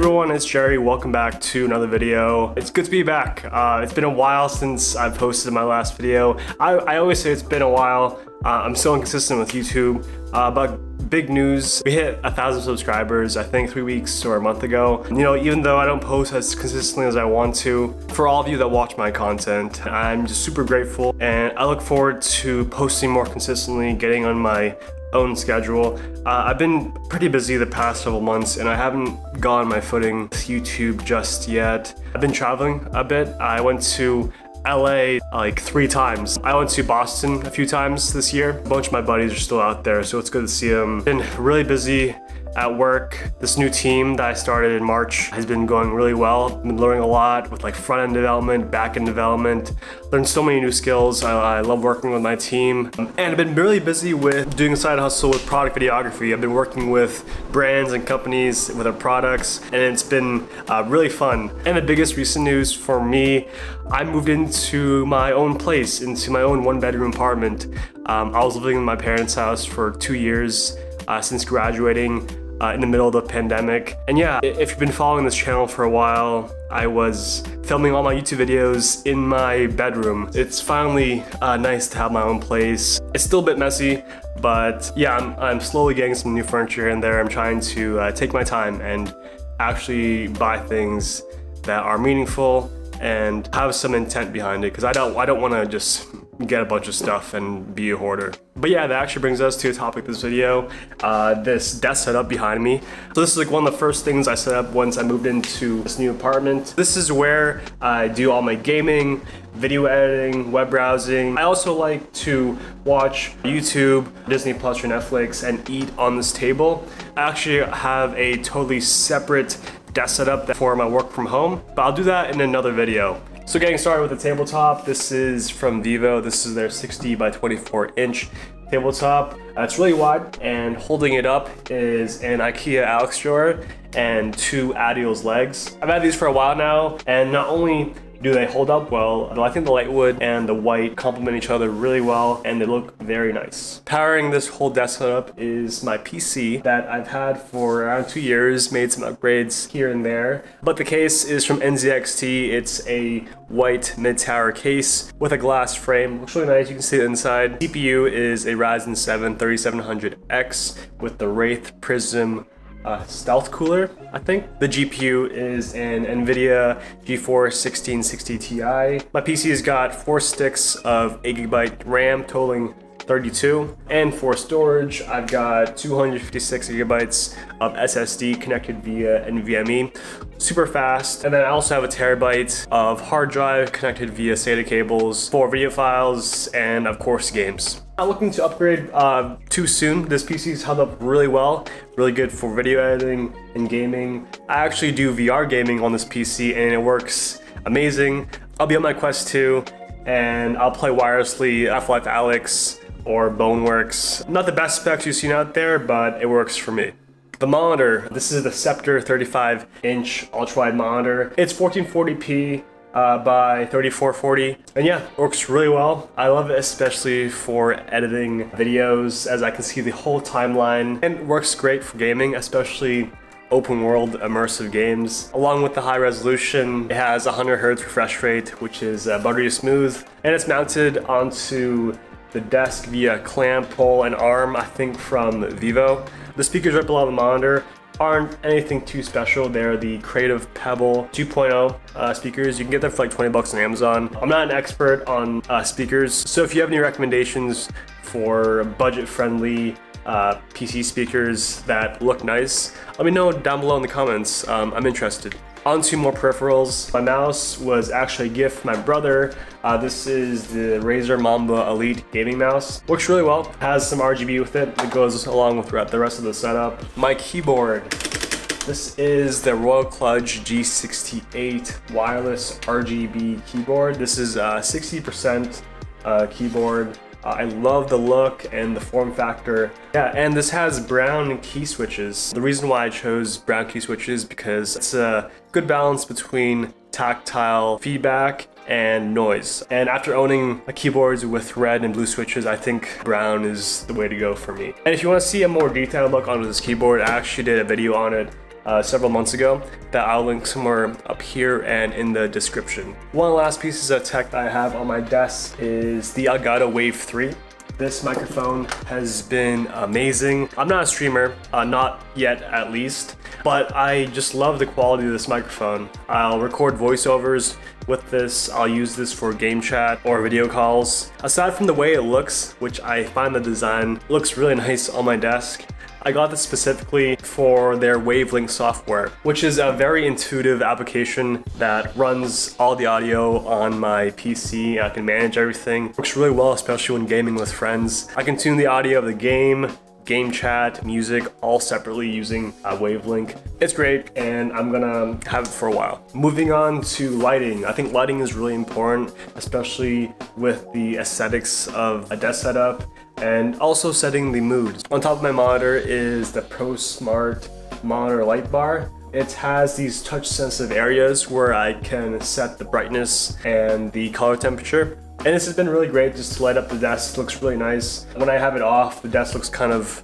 everyone, it's Jerry. Welcome back to another video. It's good to be back. Uh, it's been a while since I've posted my last video. I, I always say it's been a while. Uh, I'm still inconsistent with YouTube, uh, but big news. We hit a thousand subscribers, I think three weeks or a month ago. You know, even though I don't post as consistently as I want to, for all of you that watch my content, I'm just super grateful and I look forward to posting more consistently, getting on my own schedule. Uh, I've been pretty busy the past several months and I haven't gotten my footing with YouTube just yet. I've been traveling a bit. I went to LA like three times. I went to Boston a few times this year. A bunch of my buddies are still out there, so it's good to see them. Been really busy at work. This new team that I started in March has been going really well. I've been learning a lot with like front-end development, back-end development. Learned so many new skills. I, I, love working with my team. And I've been really busy with doing a side hustle with product videography. I've been working with brands and companies with their products and it's been uh, really fun. And the biggest recent news for me, I moved into my own place, into my own one bedroom apartment. Um, I was living in my parents' house for two years uh, since graduating uh, in the middle of the pandemic. And yeah, if you've been following this channel for a while, I was filming all my YouTube videos in my bedroom. It's finally uh, nice to have my own place. It's still a bit messy, but yeah, I'm, I'm slowly getting some new furniture in there. I'm trying to uh, take my time and actually buy things that are meaningful and have some intent behind it because I don't I don't want to just get a bunch of stuff and be a hoarder. But yeah, that actually brings us to the topic of this video, uh, this desk setup behind me. So this is like one of the first things I set up once I moved into this new apartment. This is where I do all my gaming, video editing, web browsing. I also like to watch YouTube, Disney Plus or Netflix and eat on this table. I actually have a totally separate desk setup for my work from home, but I'll do that in another video. So getting started with the tabletop, this is from Vivo. This is their 60 by 24 inch tabletop. Uh, it's really wide and holding it up is an IKEA Alex drawer and two Adils legs. I've had these for a while now and not only do they hold up well? I think the lightwood and the white complement each other really well and they look very nice. Powering this whole desk setup is my PC that I've had for around two years, made some upgrades here and there. But the case is from NZXT. It's a white mid-tower case with a glass frame. Looks really nice, you can see the inside. CPU is a Ryzen 7 3700X with the Wraith Prism uh, stealth cooler, I think. The GPU is an NVIDIA GeForce 1660 Ti. My PC has got four sticks of 8GB RAM totaling 32. And for storage, I've got 256 gigabytes of SSD connected via NVMe, super fast. And then I also have a terabyte of hard drive connected via SATA cables for video files and of course games. Not looking to upgrade uh, too soon. This PC PC's held up really well, really good for video editing and gaming. I actually do VR gaming on this PC and it works amazing. I'll be on my Quest 2 and I'll play wirelessly Half-Life Alyx or Boneworks. Not the best specs you've seen out there, but it works for me. The monitor, this is the Sceptre 35 inch ultra wide monitor. It's 1440p uh, by 3440 and yeah works really well I love it especially for editing videos as I can see the whole timeline and works great for gaming especially open world immersive games. Along with the high resolution, it has 100 Hz refresh rate, which is uh, buttery smooth, and it's mounted onto the desk via clamp, pole, and arm, I think from Vivo. The speakers right below the monitor aren't anything too special. They're the Creative Pebble 2.0 uh, speakers. You can get them for like 20 bucks on Amazon. I'm not an expert on uh, speakers, so if you have any recommendations for budget-friendly uh, PC speakers that look nice, let me know down below in the comments. Um, I'm interested. Onto more peripherals. My mouse was actually a gift my brother. Uh, this is the Razer Mamba Elite gaming mouse. Works really well. Has some RGB with it that goes along with the rest of the setup. My keyboard. This is the Royal Kludge G68 wireless RGB keyboard. This is a 60% uh, uh, keyboard uh, I love the look and the form factor. Yeah, and this has brown key switches. The reason why I chose brown key switches is because it's a good balance between tactile feedback and noise. And after owning keyboards with red and blue switches, I think brown is the way to go for me. And if you want to see a more detailed look on this keyboard, I actually did a video on it uh, several months ago that I'll link somewhere up here and in the description. One last piece of tech that I have on my desk is the Elgato Wave 3. This microphone has been amazing. I'm not a streamer, uh, not yet at least, but I just love the quality of this microphone. I'll record voiceovers with this. I'll use this for game chat or video calls. Aside from the way it looks, which I find the design looks really nice on my desk, I got this specifically for their Wavelink software, which is a very intuitive application that runs all the audio on my PC. I can manage everything. Works really well, especially when gaming with friends. I can tune the audio of the game, game chat, music, all separately using a Wavelink. It's great and I'm gonna have it for a while. Moving on to lighting. I think lighting is really important, especially with the aesthetics of a desk setup and also setting the mood. On top of my monitor is the Pro Smart monitor light bar. It has these touch sensitive areas where I can set the brightness and the color temperature. And this has been really great just to light up the desk. It looks really nice. When I have it off, the desk looks kind of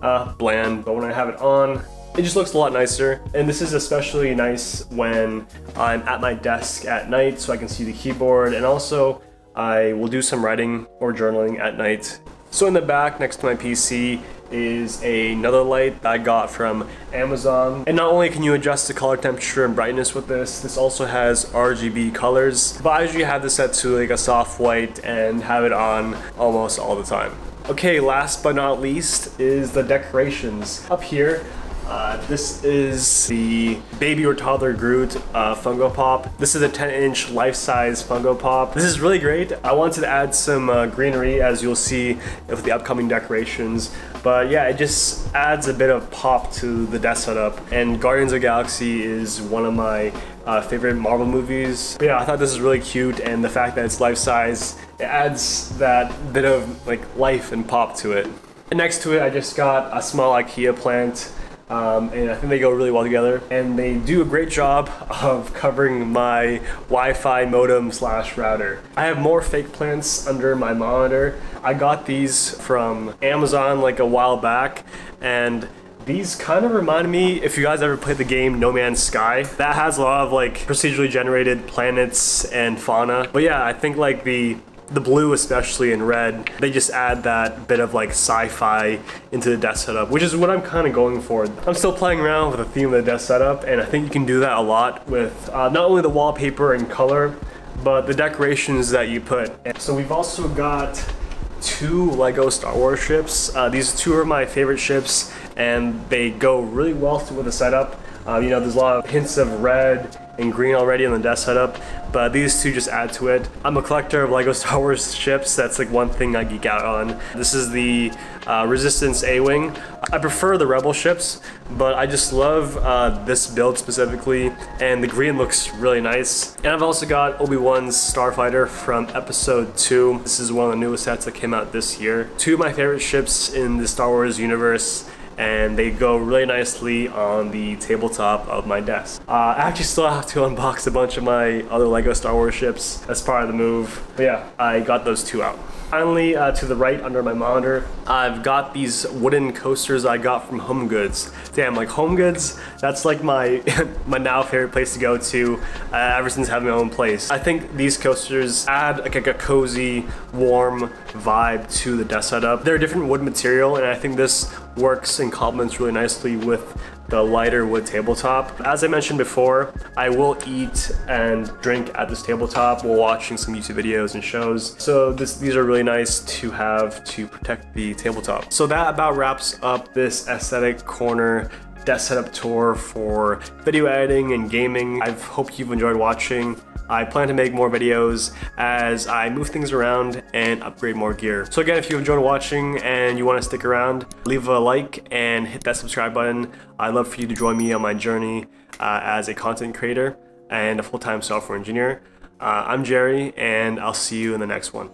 uh, bland, but when I have it on, it just looks a lot nicer. And this is especially nice when I'm at my desk at night so I can see the keyboard and also I will do some writing or journaling at night so in the back next to my PC is another light that I got from Amazon. And not only can you adjust the color temperature and brightness with this, this also has RGB colors. But I usually have this set to like a soft white and have it on almost all the time. Okay, last but not least is the decorations. Up here, uh, this is the Baby or Toddler Groot uh, Funko Pop. This is a 10 inch life-size Funko Pop. This is really great. I wanted to add some uh, greenery as you'll see with the upcoming decorations. But yeah, it just adds a bit of pop to the desk setup. And Guardians of Galaxy is one of my uh, favorite Marvel movies. But yeah, I thought this is really cute and the fact that it's life-size, it adds that bit of like life and pop to it. And next to it, I just got a small Ikea plant. Um, and I think they go really well together. And they do a great job of covering my Wi-Fi modem slash router. I have more fake plants under my monitor. I got these from Amazon like a while back, and these kind of remind me, if you guys ever played the game No Man's Sky, that has a lot of like procedurally generated planets and fauna. But yeah, I think like the the blue especially and red, they just add that bit of like sci-fi into the desk setup, which is what I'm kind of going for. I'm still playing around with the theme of the desk setup, and I think you can do that a lot with uh, not only the wallpaper and color, but the decorations that you put. So we've also got two Lego Star Wars ships. Uh, these two are my favorite ships, and they go really well with the setup. Uh, you know, there's a lot of hints of red and green already on the desk setup, but these two just add to it. I'm a collector of LEGO Star Wars ships. That's like one thing I geek out on. This is the uh, Resistance A-Wing. I prefer the Rebel ships, but I just love uh, this build specifically, and the green looks really nice. And I've also got Obi-Wan's Starfighter from Episode 2. This is one of the newest sets that came out this year. Two of my favorite ships in the Star Wars universe and they go really nicely on the tabletop of my desk. Uh, I actually still have to unbox a bunch of my other LEGO Star Wars ships as part of the move. But yeah, I got those two out. Finally, uh, to the right under my monitor, I've got these wooden coasters I got from Home Goods. Damn, like Home Goods, that's like my my now favorite place to go to uh, ever since having my own place. I think these coasters add like, like a cozy, warm vibe to the desk setup. They're a different wood material, and I think this works and complements really nicely with the lighter wood tabletop. As I mentioned before, I will eat and drink at this tabletop while watching some YouTube videos and shows. So this, these are really nice to have to protect the tabletop. So that about wraps up this aesthetic corner desk setup tour for video editing and gaming. I hope you've enjoyed watching. I plan to make more videos as I move things around and upgrade more gear. So again, if you enjoyed watching and you want to stick around, leave a like and hit that subscribe button. I'd love for you to join me on my journey uh, as a content creator and a full-time software engineer. Uh, I'm Jerry, and I'll see you in the next one.